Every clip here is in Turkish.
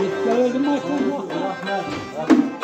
Bitti öldüm. Rahmet. Rahmet.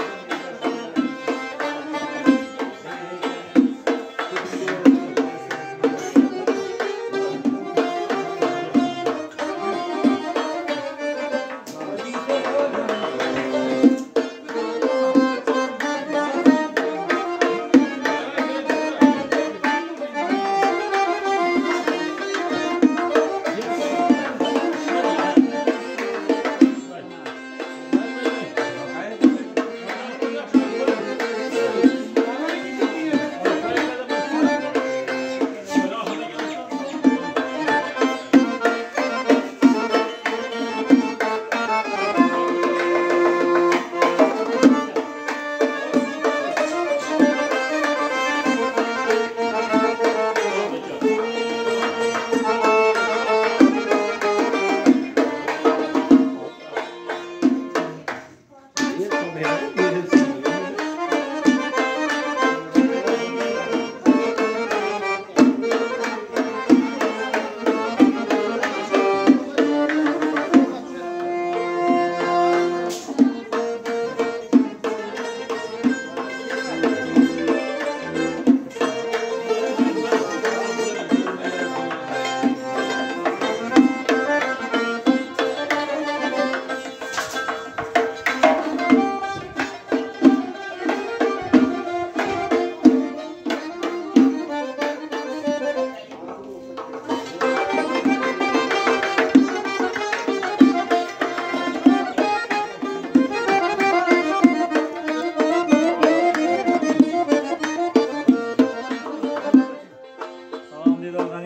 problema.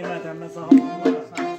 Mehmet emme sağ.